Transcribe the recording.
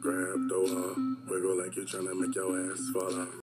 Grab, throw up, wiggle like you're trying to make your ass fall out.